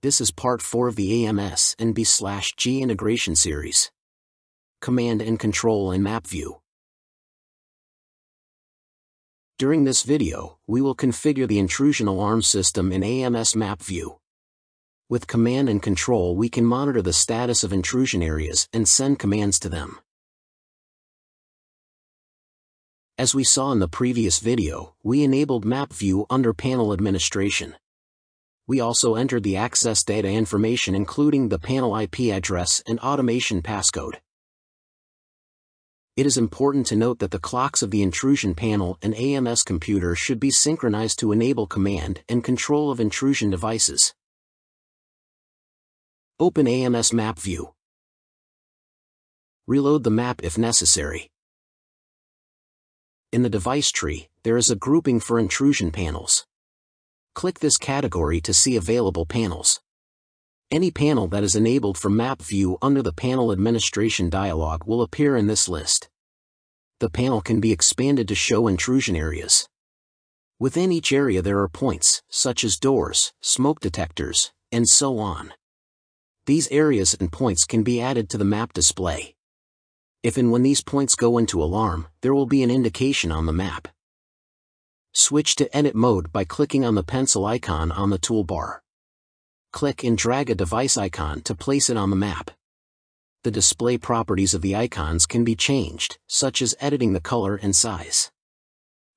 This is part 4 of the AMS and B/G integration series. Command and Control in Map View. During this video, we will configure the intrusion alarm system in AMS Map View. With Command and Control we can monitor the status of intrusion areas and send commands to them. As we saw in the previous video, we enabled Map View under Panel Administration. We also entered the access data information including the panel IP address and automation passcode. It is important to note that the clocks of the intrusion panel and AMS computer should be synchronized to enable command and control of intrusion devices. Open AMS Map View. Reload the map if necessary. In the device tree, there is a grouping for intrusion panels. Click this category to see available panels. Any panel that is enabled for Map View under the Panel Administration dialog will appear in this list. The panel can be expanded to show intrusion areas. Within each area there are points, such as doors, smoke detectors, and so on. These areas and points can be added to the map display. If and when these points go into alarm, there will be an indication on the map. Switch to edit mode by clicking on the pencil icon on the toolbar. Click and drag a device icon to place it on the map. The display properties of the icons can be changed, such as editing the color and size.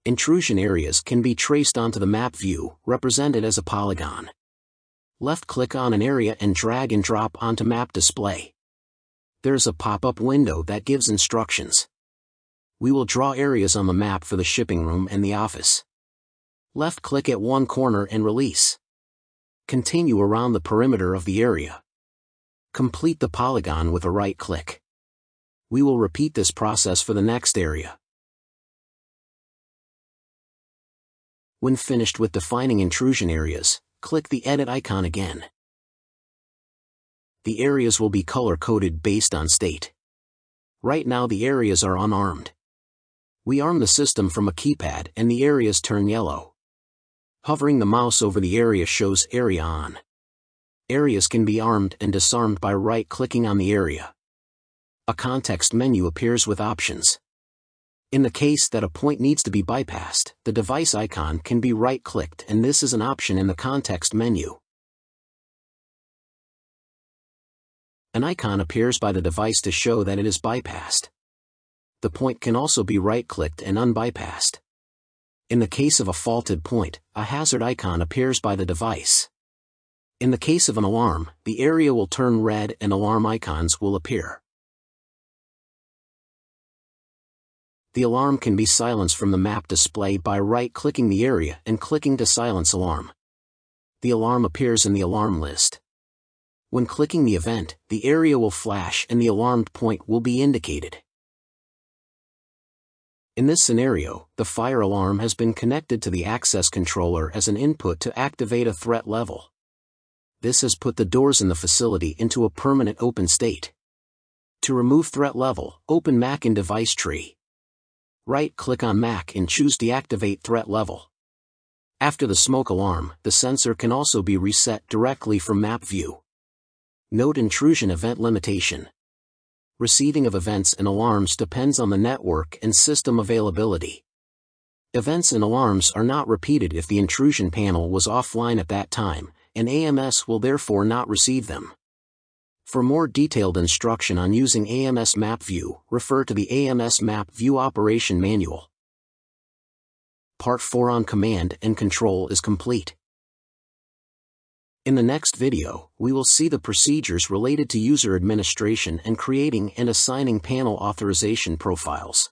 Intrusion areas can be traced onto the map view, represented as a polygon. Left-click on an area and drag and drop onto map display there's a pop-up window that gives instructions. We will draw areas on the map for the shipping room and the office. Left-click at one corner and release. Continue around the perimeter of the area. Complete the polygon with a right-click. We will repeat this process for the next area. When finished with defining intrusion areas, click the edit icon again the areas will be color-coded based on state. Right now the areas are unarmed. We arm the system from a keypad and the areas turn yellow. Hovering the mouse over the area shows Area On. Areas can be armed and disarmed by right-clicking on the area. A context menu appears with options. In the case that a point needs to be bypassed, the device icon can be right-clicked and this is an option in the context menu. an icon appears by the device to show that it is bypassed. The point can also be right-clicked and unbypassed. In the case of a faulted point, a hazard icon appears by the device. In the case of an alarm, the area will turn red and alarm icons will appear. The alarm can be silenced from the map display by right-clicking the area and clicking to silence alarm. The alarm appears in the alarm list. When clicking the event, the area will flash and the alarmed point will be indicated. In this scenario, the fire alarm has been connected to the access controller as an input to activate a threat level. This has put the doors in the facility into a permanent open state. To remove threat level, open Mac in Device Tree. Right-click on Mac and choose Deactivate Threat Level. After the smoke alarm, the sensor can also be reset directly from Map View. Note intrusion event limitation. Receiving of events and alarms depends on the network and system availability. Events and alarms are not repeated if the intrusion panel was offline at that time, and AMS will therefore not receive them. For more detailed instruction on using AMS Map View, refer to the AMS Map View Operation Manual. Part 4 on Command and Control is complete. In the next video, we will see the procedures related to user administration and creating and assigning panel authorization profiles.